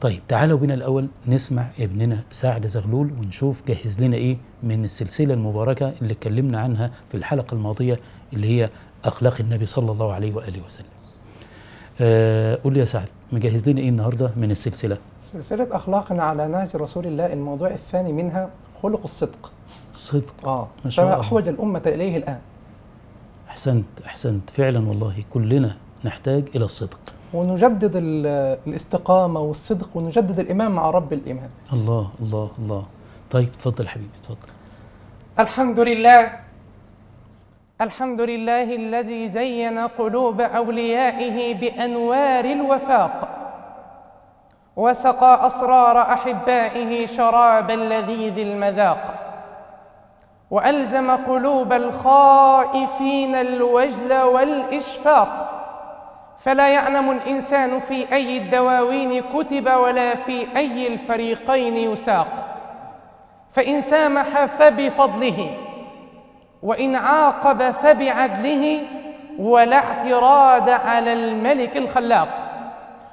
طيب تعالوا بنا الأول نسمع ابننا سعد زغلول ونشوف جهز لنا إيه من السلسلة المباركة اللي اتكلمنا عنها في الحلقة الماضية اللي هي أخلاق النبي صلى الله عليه وآله وسلم. آه قول لي يا سعد مجهز لنا إيه النهاردة من السلسلة؟ سلسلة أخلاقنا على نهج رسول الله الموضوع الثاني منها خلق الصدق. صدق آه ما شاء فما الله. أحوج الأمة إليه الآن. أحسنت أحسنت. فعلا والله كلنا نحتاج إلى الصدق. ونجدد ال- الاستقامة والصدق ونجدد الإيمان مع رب الإيمان. الله الله الله. طيب اتفضل حبيبي اتفضل الحمد لله. الحمد لله الذي زين قلوب أوليائه بأنوار الوفاق وسقى أسرار أحبائه شراب لذيذ المذاق وألزم قلوب الخائفين الوجل والإشفاق فلا يعلم الإنسان في أي الدواوين كتب ولا في أي الفريقين يساق. فإن سامح فبفضله وإن عاقب فبعدله ولا اعتراض على الملك الخلاق.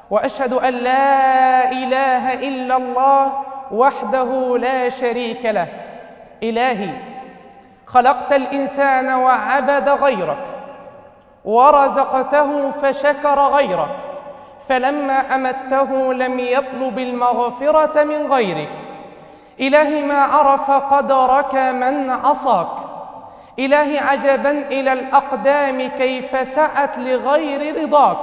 وأشهد أن لا إله إلا الله وحده لا شريك له. إلهي خلقت الإنسان وعبد غيرك. ورزقته فشكر غيرك فلما أمته لم يطلب المغفرة من غيرك. إلهي ما عرف قدرك من عصاك. إلهي عجبا إلى الأقدام كيف سعت لغير رضاك.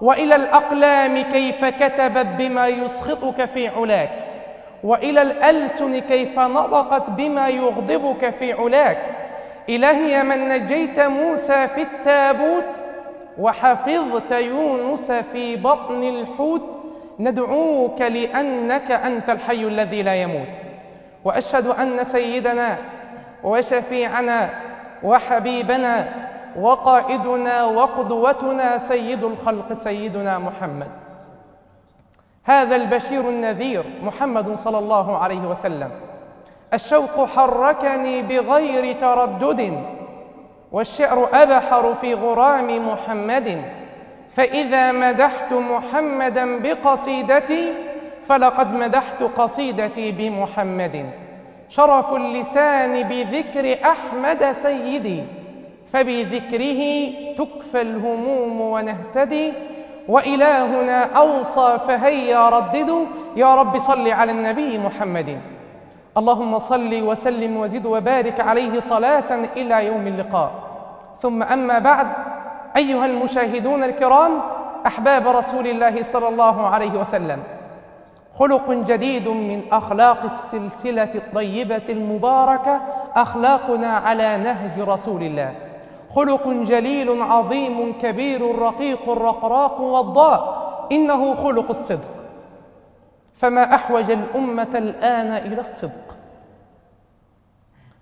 وإلى الأقلام كيف كتبت بما يسخطك في علاك. وإلى الألسن كيف نطقت بما يغضبك في علاك. إلهي يا من نجيت موسى في التابوت وحفظت يونس في بطن الحوت ندعوك لأنك أنت الحي الذي لا يموت. وأشهد أن سيدنا وشفيعنا وحبيبنا وقائدنا وقدوتنا سيد الخلق سيدنا محمد. هذا البشير النذير محمد صلى الله عليه وسلم. الشوق حركني بغير تردد والشعر أبحر في غرام محمد. فإذا مدحت محمدا بقصيدتي فلقد مدحت قصيدتي بمحمد. شرف اللسان بذكر أحمد سيدي فبذكره تكفى الهموم ونهتدي. وإلهنا أوصى فهيا رددوا يا رب صل على النبي محمد. اللهم صل وسلم وزد وبارك عليه صلاة إلى يوم اللقاء. ثم أما بعد أيها المشاهدون الكرام أحباب رسول الله صلى الله عليه وسلم خلق جديد من أخلاق السلسلة الطيبة المباركة أخلاقنا على نهج رسول الله. خلق جليل عظيم كبير رقيق رقراق وضاء إنه خلق الصدق. فما أحوج الأمة الآن إلى الصدق.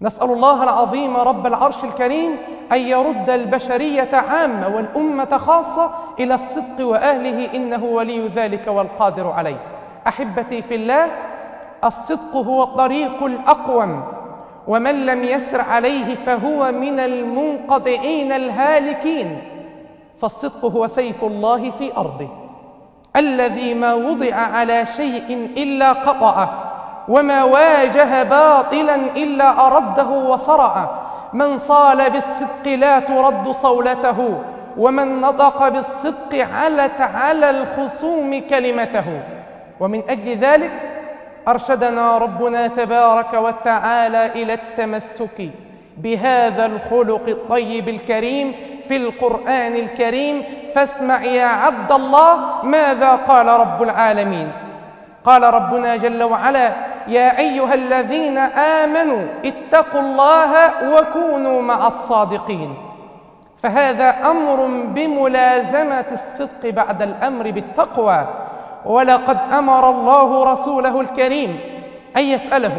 نسأل الله العظيم رب العرش الكريم أن يرد البشرية عامة والأمة خاصة إلى الصدق وأهله إنه ولي ذلك والقادر عليه. أحبتي في الله الصدق هو الطريق الأقوم ومن لم يسر عليه فهو من المنقطعين الهالكين. فالصدق هو سيف الله في أرضه. الذي ما وضع على شيء إلا قطعه وما واجه باطلا إلا أرده وصرعه. من صال بالصدق لا ترد صولته ومن نطق بالصدق علت على الخصوم كلمته. ومن أجل ذلك أرشدنا ربنا تبارك وتعالى إلى التمسك بهذا الخلق الطيب الكريم في القرآن الكريم فاسمع يا عبد الله ماذا قال رب العالمين. قال ربنا جل وعلا يا أيها الذين آمنوا اتقوا الله وكونوا مع الصادقين. فهذا أمر بملازمة الصدق بعد الأمر بالتقوى. ولقد أمر الله رسوله الكريم أن يسأله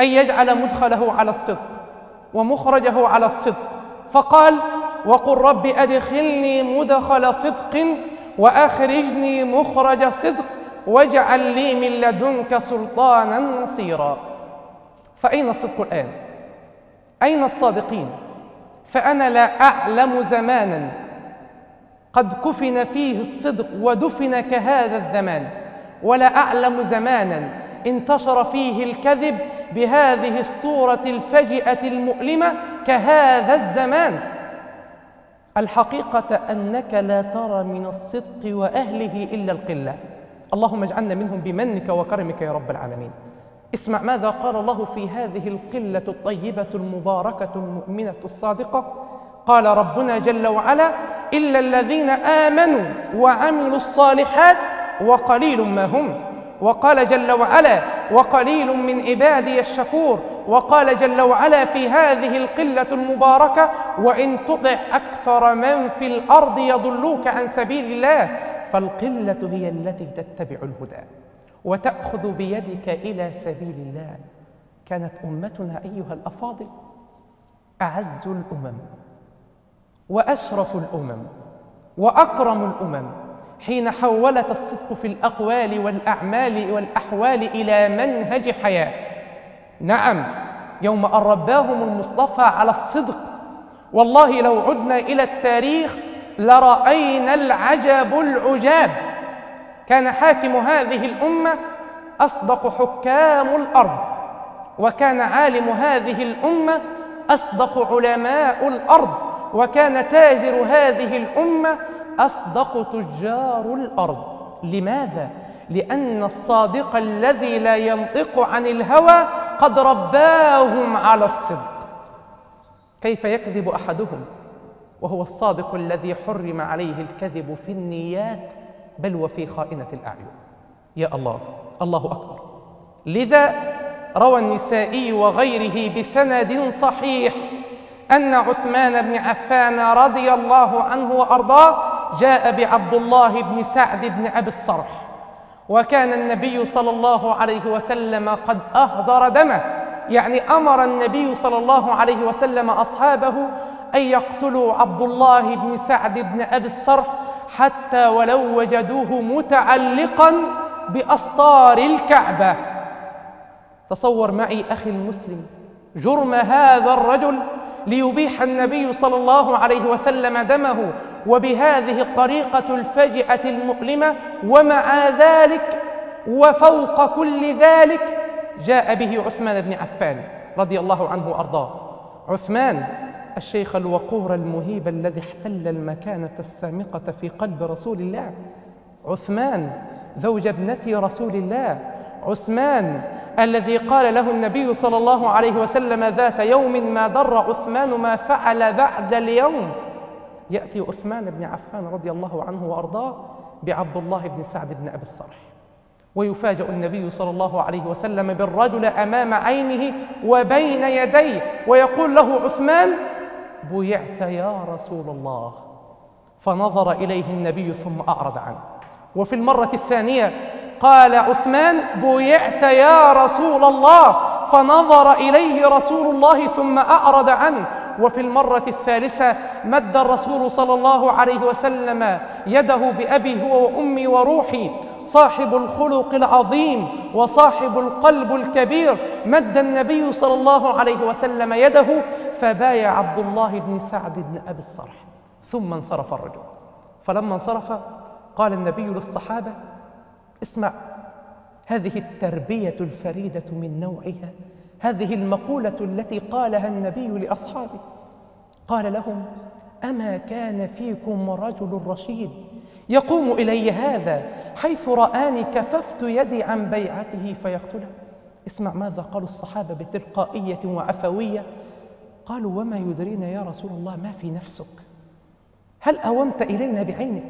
أن يجعل مدخله على الصدق ومخرجه على الصدق. فقال وقل رب أدخلني مدخل صدق وأخرجني مخرج صدق واجعل لي من لدنك سلطانا نصيرا. فأين الصدق الآن؟ أين الصادقين؟ فأنا لا أعلم زمانا. قد كفن فيه الصدق ودفن كهذا الزمان. ولا أعلم زمانا. انتشر فيه الكذب بهذه الصورة الفجئة المؤلمة كهذا الزمان. الحقيقة أنك لا ترى من الصدق وأهله إلا القلة. اللهم اجعلنا منهم بمنك وكرمك يا رب العالمين. اسمع ماذا قال الله في هذه القلة الطيبة المباركة المؤمنة الصادقة. قال ربنا جل وعلا إلا الذين آمنوا وعملوا الصالحات وقليل ما هم. وقال جل وعلا وقليل من عبادي الشكور وقال جل وعلا في هذه القلة المباركة وإن تطع أكثر من في الأرض يضلوك عن سبيل الله فالقلة هي التي تتبع الهدى وتأخذ بيدك إلى سبيل الله. كانت أمتنا أيها الأفاضل أعز الأمم وأشرف الأمم وأكرم الأمم حين حولت الصدق في الأقوال والأعمال والأحوال إلى منهج حياة. نعم يوم أن رباهم المصطفى على الصدق. والله لو عدنا إلى التاريخ لرأينا العجب العجاب. كان حاكم هذه الأمة أصدق حكام الأرض وكان عالم هذه الأمة أصدق علماء الأرض وكان تاجر هذه الأمة أصدق تجار الأرض. لماذا؟ لأن الصادق الذي لا ينطق عن الهوى قد رباهم على الصدق. كيف يكذب أحدهم؟ وهو الصادق الذي حرم عليه الكذب في النيات بل وفي خائنة الأعين. يا الله الله أكبر. لذا روى النسائي وغيره بسند صحيح أن عثمان بن عفان رضي الله عنه وأرضاه جاء بعبد الله بن سعد بن أبي الصرح. وكان النبي صلى الله عليه وسلم قد أهدر دمه. يعني أمر النبي صلى الله عليه وسلم أصحابه أن يقتلوا عبد الله بن سعد بن أبي الصرح حتى ولو وجدوه متعلقا بأسطار الكعبة. تصور معي أخي المسلم جرم هذا الرجل ليبيح النبي صلى الله عليه وسلم دمه وبهذه الطريقة الفجئة المؤلمة ومع ذلك وفوق كل ذلك جاء به عثمان بن عفان رضي الله عنه وأرضاه. عثمان الشيخ الوقور المهيب الذي احتل المكانة السامقة في قلب رسول الله. عثمان زوج ابنة رسول الله. عثمان الذي قال له النبي صلى الله عليه وسلم ذات يوم ما ضر عثمان ما فعل بعد اليوم. يأتي عثمان بن عفان رضي الله عنه وأرضاه بعبد الله بن سعد بن أبي الصرح. ويفاجأ النبي صلى الله عليه وسلم بالرجل أمام عينه وبين يديه ويقول له عثمان بيعت يا رسول الله. فنظر إليه النبي ثم أعرض عنه. وفي المرة الثانية قال عثمان بيعت يا رسول الله. فنظر إليه رسول الله ثم أعرض عنه. وفي المرة الثالثة مد الرسول صلى الله عليه وسلم يده بأبي هو وأمي وروحي صاحب الخلق العظيم وصاحب القلب الكبير مد النبي صلى الله عليه وسلم يده فبايع عبد الله بن سعد بن أبي الصرح ثم انصرف الرجل. فلما انصرف قال النبي للصحابة اسمع هذه التربية الفريدة من نوعها هذه المقولة التي قالها النبي لأصحابه. قال لهم أما كان فيكم رجل رشيد يقوم إلي هذا حيث رآني كففت يدي عن بيعته فيقتله. اسمع ماذا قالوا الصحابة بتلقائية وعفوية. قالوا وما يدرينا يا رسول الله ما في نفسك؟ هل أومت إلينا بعينك؟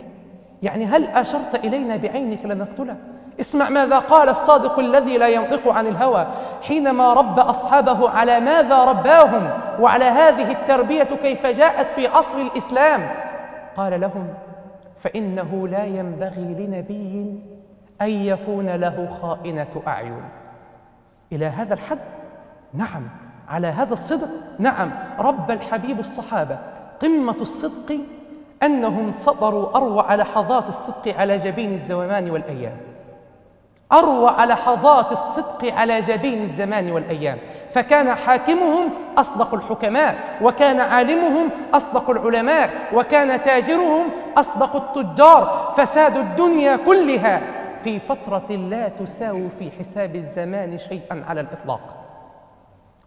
يعني هل أشرت إلينا بعينك لنقتله؟ اسمع ماذا قال الصادق الذي لا ينطق عن الهوى. حينما رب أصحابه على ماذا رباهم وعلى هذه التربية كيف جاءت في أصل الإسلام؟ قال لهم فإنه لا ينبغي لنبي أن يكون له خائنة أعين. إلى هذا الحد؟ نعم. على هذا الصدق؟ نعم. رب الحبيب الصحابة قمة الصدق أنهم سطروا أروع لحظات الصدق على جبين الزمان والأيام. أروع لحظات الصدق على جبين الزمان والأيام. فكان حاكمهم أصدق الحكماء وكان عالمهم أصدق العلماء وكان تاجرهم أصدق التجار. فساد الدنيا كلها في فترة لا تساوي في حساب الزمان شيئا على الإطلاق.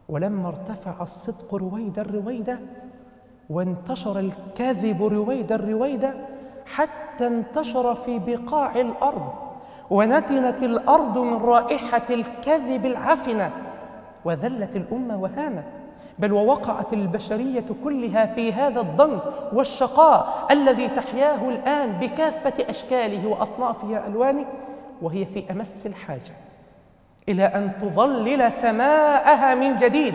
ولما ارتفع الصدق رويدا رويدا وانتشر الكذب رويدا رويدا حتى انتشر في بقاع الأرض. ونتنت الأرض من رائحة الكذب العفنة وذلت الأمة وهانت. بل ووقعت البشرية كلها في هذا الضنك والشقاء الذي تحياه الآن بكافة أشكاله وأصنافه وألوانه وهي في أمس الحاجة. إلى أن تظلل سماءها من جديد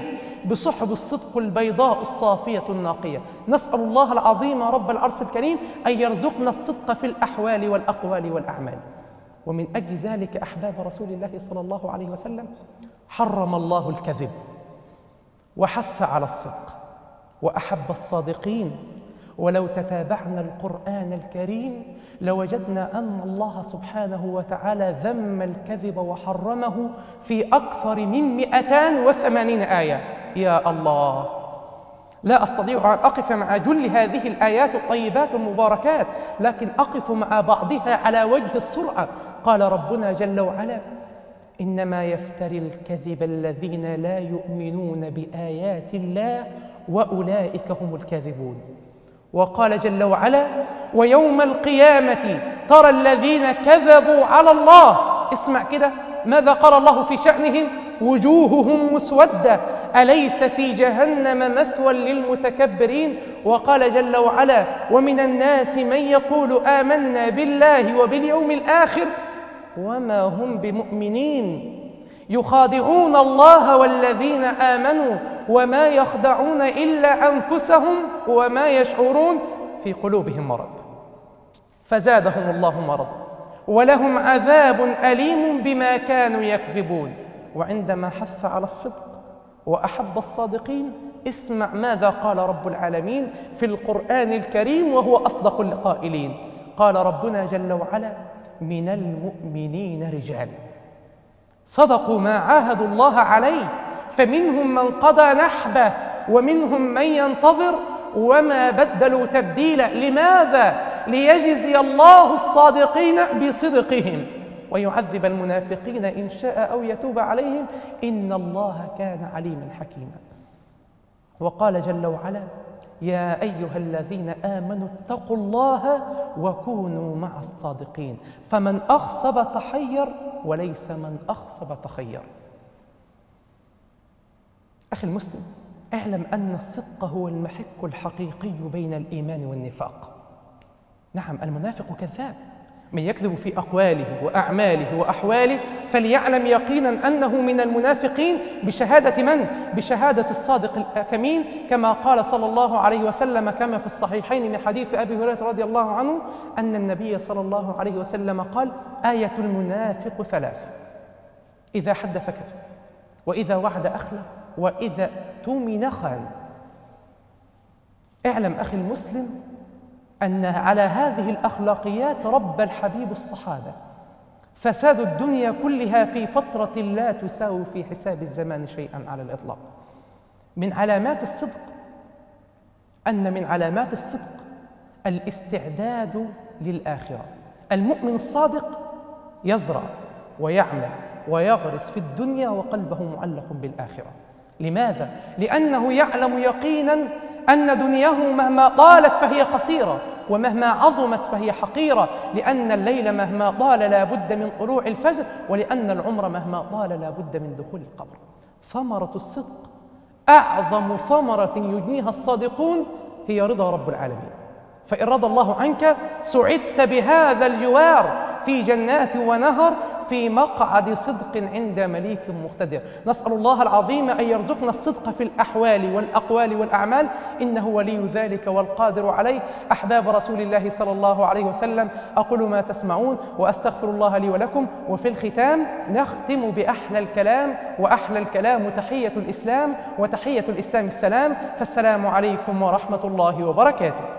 بصحب الصدق البيضاء الصافية الناقية. نسأل الله العظيم رب العرش الكريم أن يرزقنا الصدق في الأحوال والأقوال والأعمال. ومن أجل ذلك أحباب رسول الله صلى الله عليه وسلم حرم الله الكذب وحث على الصدق وأحب الصادقين. ولو تتابعنا القرآن الكريم لوجدنا أن الله سبحانه وتعالى ذم الكذب وحرمه في أكثر من 280 آية. يا الله لا أستطيع أن أقف مع جل هذه الآيات الطيبات المباركات لكن أقف مع بعضها على وجه السرعة. قال ربنا جل وعلا إنما يفتري الكذب الذين لا يؤمنون بآيات الله وأولئك هم الكاذبون. وقال جل وعلا ويوم القيامة ترى الذين كذبوا على الله. اسمع كده ماذا قال الله في شأنهم؟ وجوههم مسودة أليس في جهنم مثوى للمتكبرين؟ وقال جل وعلا ومن الناس من يقول آمنا بالله وباليوم الآخر وما هم بمؤمنين. يخادعون الله والذين امنوا وما يخدعون الا انفسهم وما يشعرون في قلوبهم مرض. فزادهم الله مرضا. ولهم عذاب اليم بما كانوا يكذبون. وعندما حث على الصدق. واحب الصادقين. اسمع ماذا قال رب العالمين في القرآن الكريم وهو أصدق القائلين قال ربنا جل وعلا من المؤمنين رجال. صدقوا ما عاهدوا الله عليه فمنهم من قضى نحبه ومنهم من ينتظر وما بدلوا تبديلا. لماذا؟ ليجزي الله الصادقين بصدقهم. ويعذب المنافقين إن شاء أو يتوب عليهم. إن الله كان عليما حكيما. وقال جل وعلا يا أيها الذين آمنوا اتقوا الله وكونوا مع الصادقين. فمن أخصب تحير وليس من أخصب تخير. أخي المسلم اعلم أن الصدق هو المحك الحقيقي بين الإيمان والنفاق. نعم المنافق كذاب. من يكذب في أقواله وأعماله وأحواله فليعلم يقينا أنه من المنافقين بشهادة من؟ بشهادة الصادق الامين كما قال صلى الله عليه وسلم كما في الصحيحين من حديث أبي هريرة رضي الله عنه أن النبي صلى الله عليه وسلم قال آية المنافق ثلاث. إذا حدث كذب وإذا وعد أخلف وإذا تمن خان. اعلم أخي المسلم أن على هذه الأخلاقيات رب الحبيب الصحابة. فساد الدنيا كلها في فترة لا تساوي في حساب الزمان شيئا على الإطلاق. من علامات الصدق أن من علامات الصدق الاستعداد للآخرة. المؤمن الصادق يزرع ويعمل ويغرس في الدنيا وقلبه معلق بالآخرة. لماذا؟ لأنه يعلم يقينا أن دنياه مهما طالت فهي قصيرة ومهما عظمت فهي حقيرة لأن الليل مهما طال لا بد من طلوع الفجر ولأن العمر مهما طال لا بد من دخول القبر. ثمرة الصدق أعظم ثمرة يجنيها الصادقون هي رضا رب العالمين. فإن رضى الله عنك سعدت بهذا الجوار في جنات ونهر في مقعد صدق عند مليك مقتدر. نسأل الله العظيم أن يرزقنا الصدق في الأحوال والأقوال والأعمال. إنه ولي ذلك والقادر عليه. أحباب رسول الله صلى الله عليه وسلم أقول ما تسمعون وأستغفر الله لي ولكم. وفي الختام نختم بأحلى الكلام وأحلى الكلام. تحية الإسلام وتحية الإسلام السلام. فالسلام عليكم ورحمة الله وبركاته.